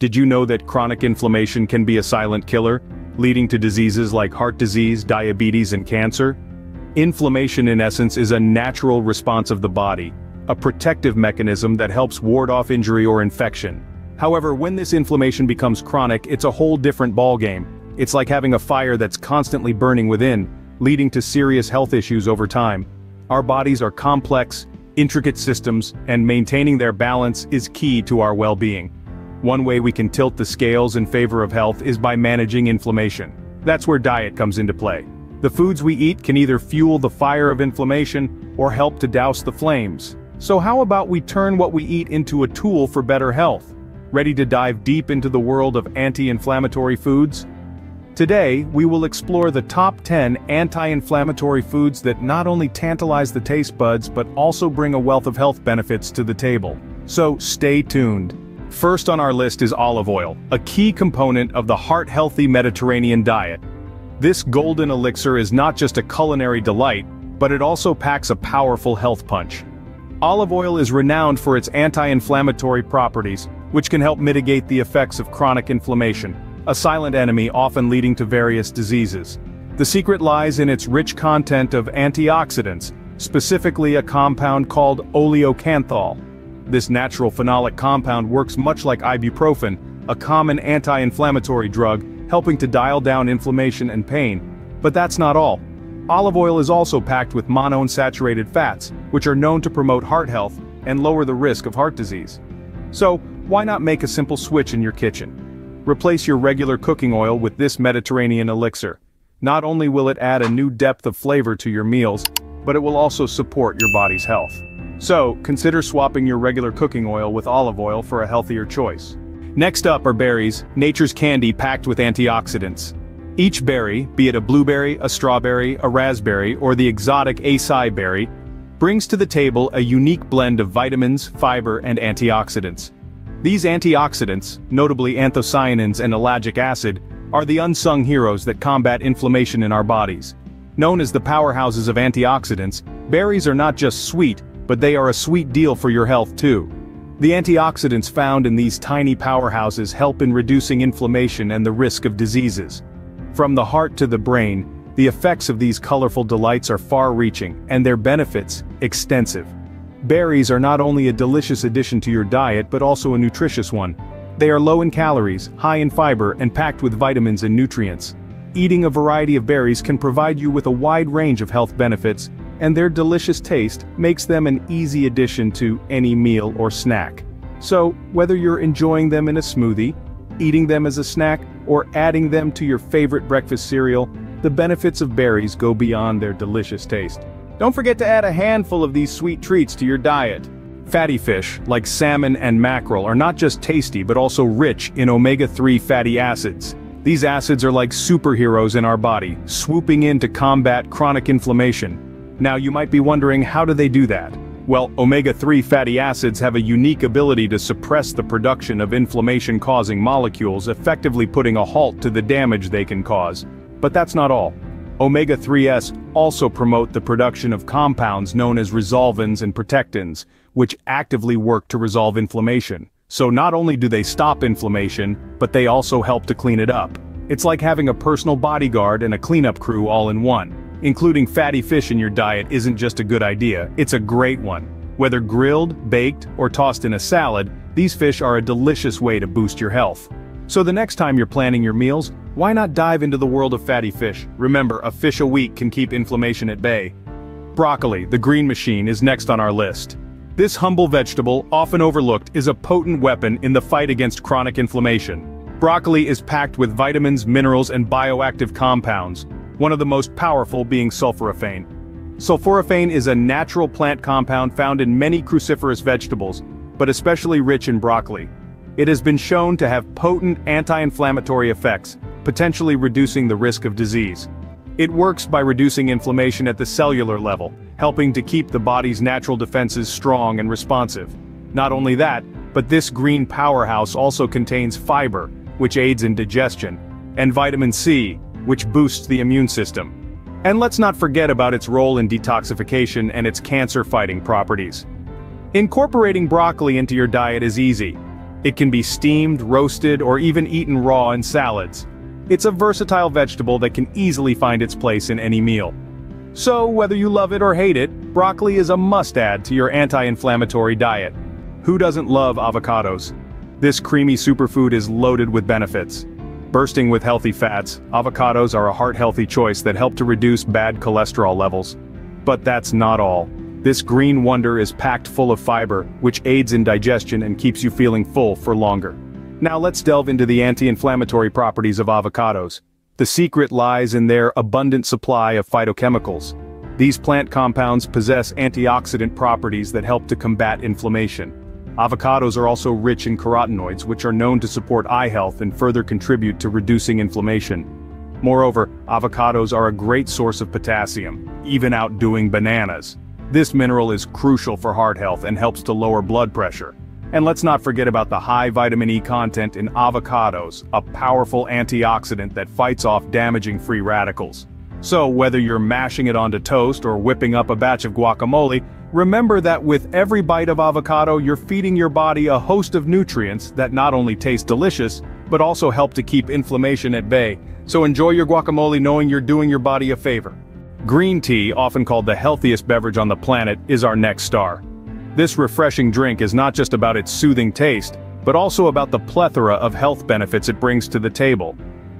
Did you know that chronic inflammation can be a silent killer, leading to diseases like heart disease, diabetes and cancer? Inflammation in essence is a natural response of the body, a protective mechanism that helps ward off injury or infection. However, when this inflammation becomes chronic, it's a whole different ballgame. It's like having a fire that's constantly burning within, leading to serious health issues over time. Our bodies are complex, intricate systems, and maintaining their balance is key to our well-being. One way we can tilt the scales in favor of health is by managing inflammation. That's where diet comes into play. The foods we eat can either fuel the fire of inflammation or help to douse the flames. So how about we turn what we eat into a tool for better health? Ready to dive deep into the world of anti-inflammatory foods? Today, we will explore the top 10 anti-inflammatory foods that not only tantalize the taste buds but also bring a wealth of health benefits to the table. So stay tuned. First on our list is olive oil, a key component of the heart-healthy Mediterranean diet. This golden elixir is not just a culinary delight, but it also packs a powerful health punch. Olive oil is renowned for its anti-inflammatory properties, which can help mitigate the effects of chronic inflammation a silent enemy often leading to various diseases. The secret lies in its rich content of antioxidants, specifically a compound called oleocanthal. This natural phenolic compound works much like ibuprofen, a common anti-inflammatory drug, helping to dial down inflammation and pain. But that's not all. Olive oil is also packed with monounsaturated fats, which are known to promote heart health and lower the risk of heart disease. So, why not make a simple switch in your kitchen? Replace your regular cooking oil with this Mediterranean elixir. Not only will it add a new depth of flavor to your meals, but it will also support your body's health. So, consider swapping your regular cooking oil with olive oil for a healthier choice. Next up are berries, nature's candy packed with antioxidants. Each berry, be it a blueberry, a strawberry, a raspberry, or the exotic acai berry, brings to the table a unique blend of vitamins, fiber, and antioxidants. These antioxidants, notably anthocyanins and ellagic acid, are the unsung heroes that combat inflammation in our bodies. Known as the powerhouses of antioxidants, berries are not just sweet, but they are a sweet deal for your health too. The antioxidants found in these tiny powerhouses help in reducing inflammation and the risk of diseases. From the heart to the brain, the effects of these colorful delights are far-reaching, and their benefits, extensive. Berries are not only a delicious addition to your diet but also a nutritious one. They are low in calories, high in fiber, and packed with vitamins and nutrients. Eating a variety of berries can provide you with a wide range of health benefits, and their delicious taste makes them an easy addition to any meal or snack. So, whether you're enjoying them in a smoothie, eating them as a snack, or adding them to your favorite breakfast cereal, the benefits of berries go beyond their delicious taste. Don't forget to add a handful of these sweet treats to your diet. Fatty fish, like salmon and mackerel, are not just tasty but also rich in omega-3 fatty acids. These acids are like superheroes in our body, swooping in to combat chronic inflammation. Now you might be wondering how do they do that? Well, omega-3 fatty acids have a unique ability to suppress the production of inflammation-causing molecules effectively putting a halt to the damage they can cause. But that's not all. Omega-3s also promote the production of compounds known as resolvins and protectins, which actively work to resolve inflammation. So not only do they stop inflammation, but they also help to clean it up. It's like having a personal bodyguard and a cleanup crew all in one. Including fatty fish in your diet isn't just a good idea, it's a great one. Whether grilled, baked, or tossed in a salad, these fish are a delicious way to boost your health. So the next time you're planning your meals, why not dive into the world of fatty fish? Remember, a fish a week can keep inflammation at bay. Broccoli, the green machine, is next on our list. This humble vegetable, often overlooked, is a potent weapon in the fight against chronic inflammation. Broccoli is packed with vitamins, minerals, and bioactive compounds, one of the most powerful being sulforaphane. Sulforaphane is a natural plant compound found in many cruciferous vegetables, but especially rich in broccoli. It has been shown to have potent anti-inflammatory effects, potentially reducing the risk of disease. It works by reducing inflammation at the cellular level, helping to keep the body's natural defenses strong and responsive. Not only that, but this green powerhouse also contains fiber, which aids in digestion, and vitamin C, which boosts the immune system. And let's not forget about its role in detoxification and its cancer-fighting properties. Incorporating broccoli into your diet is easy, It can be steamed, roasted, or even eaten raw in salads. It's a versatile vegetable that can easily find its place in any meal. So, whether you love it or hate it, broccoli is a must-add to your anti-inflammatory diet. Who doesn't love avocados? This creamy superfood is loaded with benefits. Bursting with healthy fats, avocados are a heart-healthy choice that help to reduce bad cholesterol levels. But that's not all. This green wonder is packed full of fiber, which aids in digestion and keeps you feeling full for longer. Now let's delve into the anti-inflammatory properties of avocados. The secret lies in their abundant supply of phytochemicals. These plant compounds possess antioxidant properties that help to combat inflammation. Avocados are also rich in carotenoids which are known to support eye health and further contribute to reducing inflammation. Moreover, avocados are a great source of potassium, even outdoing bananas. This mineral is crucial for heart health and helps to lower blood pressure. And let's not forget about the high vitamin E content in avocados, a powerful antioxidant that fights off damaging free radicals. So whether you're mashing it onto toast or whipping up a batch of guacamole, remember that with every bite of avocado you're feeding your body a host of nutrients that not only taste delicious, but also help to keep inflammation at bay. So enjoy your guacamole knowing you're doing your body a favor. Green tea, often called the healthiest beverage on the planet, is our next star. This refreshing drink is not just about its soothing taste, but also about the plethora of health benefits it brings to the table.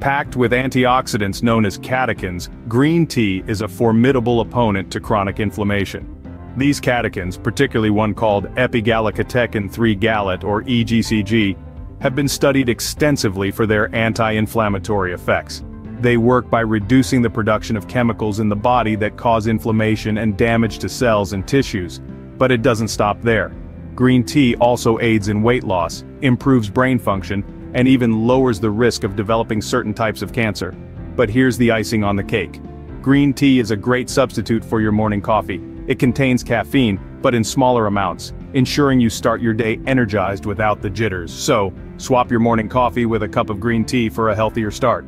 Packed with antioxidants known as catechins, green tea is a formidable opponent to chronic inflammation. These catechins, particularly one called epigallocatechin 3-gallate or EGCG, have been studied extensively for their anti-inflammatory effects. They work by reducing the production of chemicals in the body that cause inflammation and damage to cells and tissues, but it doesn't stop there. Green tea also aids in weight loss, improves brain function, and even lowers the risk of developing certain types of cancer. But here's the icing on the cake. Green tea is a great substitute for your morning coffee. It contains caffeine, but in smaller amounts, ensuring you start your day energized without the jitters. So, swap your morning coffee with a cup of green tea for a healthier start.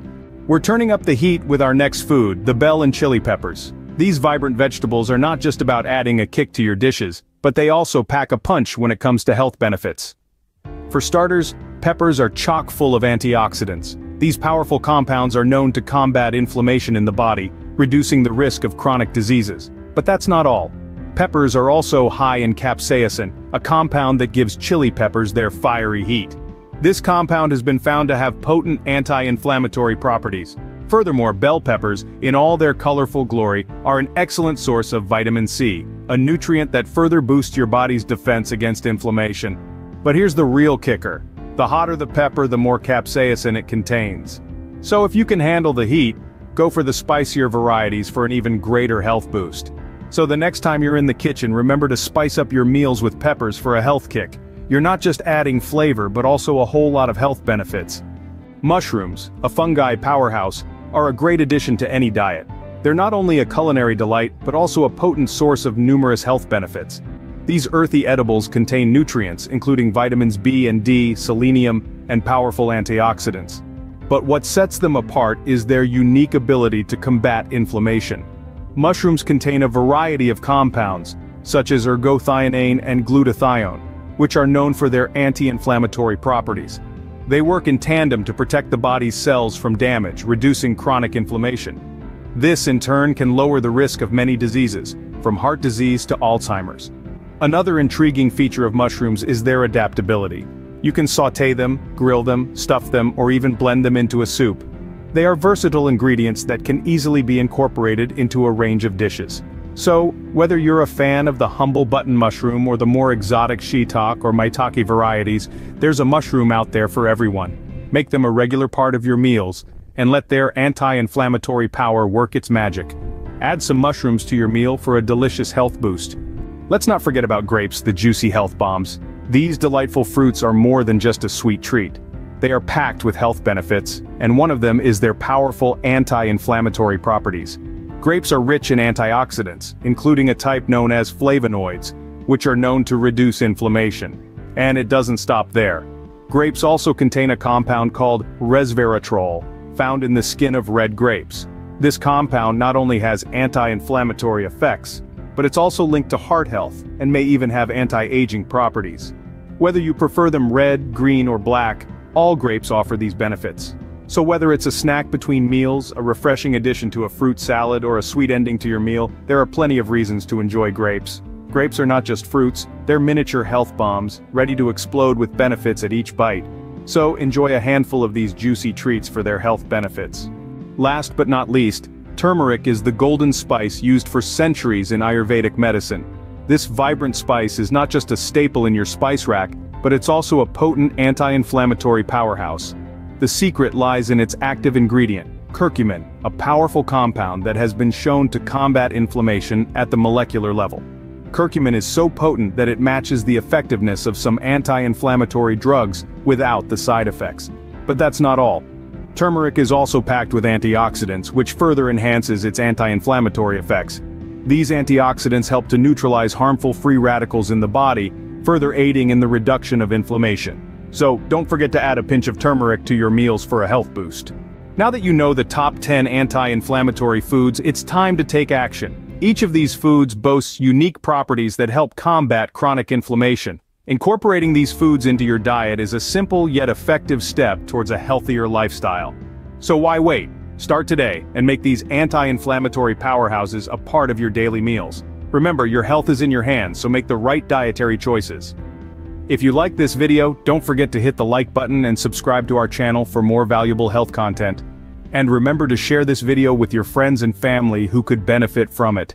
We're turning up the heat with our next food, the bell and chili peppers. These vibrant vegetables are not just about adding a kick to your dishes, but they also pack a punch when it comes to health benefits. For starters, peppers are chock full of antioxidants. These powerful compounds are known to combat inflammation in the body, reducing the risk of chronic diseases. But that's not all. Peppers are also high in capsaicin, a compound that gives chili peppers their fiery heat. This compound has been found to have potent anti-inflammatory properties. Furthermore bell peppers, in all their colorful glory, are an excellent source of vitamin C, a nutrient that further boosts your body's defense against inflammation. But here's the real kicker. The hotter the pepper the more capsaicin it contains. So if you can handle the heat, go for the spicier varieties for an even greater health boost. So the next time you're in the kitchen remember to spice up your meals with peppers for a health kick. You're not just adding flavor but also a whole lot of health benefits. Mushrooms, a fungi powerhouse, are a great addition to any diet. They're not only a culinary delight, but also a potent source of numerous health benefits. These earthy edibles contain nutrients including vitamins B and D, selenium, and powerful antioxidants. But what sets them apart is their unique ability to combat inflammation. Mushrooms contain a variety of compounds, such as ergothioneine and glutathione, which are known for their anti-inflammatory properties. They work in tandem to protect the body's cells from damage, reducing chronic inflammation. This in turn can lower the risk of many diseases, from heart disease to Alzheimer's. Another intriguing feature of mushrooms is their adaptability. You can sauté them, grill them, stuff them, or even blend them into a soup. They are versatile ingredients that can easily be incorporated into a range of dishes. So, whether you're a fan of the humble button mushroom or the more exotic shiitake or maitake varieties, there's a mushroom out there for everyone. Make them a regular part of your meals, and let their anti-inflammatory power work its magic. Add some mushrooms to your meal for a delicious health boost. Let's not forget about grapes, the juicy health bombs. These delightful fruits are more than just a sweet treat. They are packed with health benefits, and one of them is their powerful anti-inflammatory properties. Grapes are rich in antioxidants, including a type known as flavonoids, which are known to reduce inflammation. And it doesn't stop there. Grapes also contain a compound called resveratrol, found in the skin of red grapes. This compound not only has anti-inflammatory effects, but it's also linked to heart health and may even have anti-aging properties. Whether you prefer them red, green or black, all grapes offer these benefits. So whether it's a snack between meals, a refreshing addition to a fruit salad or a sweet ending to your meal, there are plenty of reasons to enjoy grapes. Grapes are not just fruits, they're miniature health bombs, ready to explode with benefits at each bite. So enjoy a handful of these juicy treats for their health benefits. Last but not least, turmeric is the golden spice used for centuries in Ayurvedic medicine. This vibrant spice is not just a staple in your spice rack, but it's also a potent anti-inflammatory powerhouse. The secret lies in its active ingredient, curcumin, a powerful compound that has been shown to combat inflammation at the molecular level. Curcumin is so potent that it matches the effectiveness of some anti-inflammatory drugs without the side effects. But that's not all. Turmeric is also packed with antioxidants which further enhances its anti-inflammatory effects. These antioxidants help to neutralize harmful free radicals in the body, further aiding in the reduction of inflammation. So, don't forget to add a pinch of turmeric to your meals for a health boost. Now that you know the top 10 anti-inflammatory foods, it's time to take action. Each of these foods boasts unique properties that help combat chronic inflammation. Incorporating these foods into your diet is a simple yet effective step towards a healthier lifestyle. So why wait? Start today and make these anti-inflammatory powerhouses a part of your daily meals. Remember, your health is in your hands, so make the right dietary choices. If you like this video, don't forget to hit the like button and subscribe to our channel for more valuable health content. And remember to share this video with your friends and family who could benefit from it.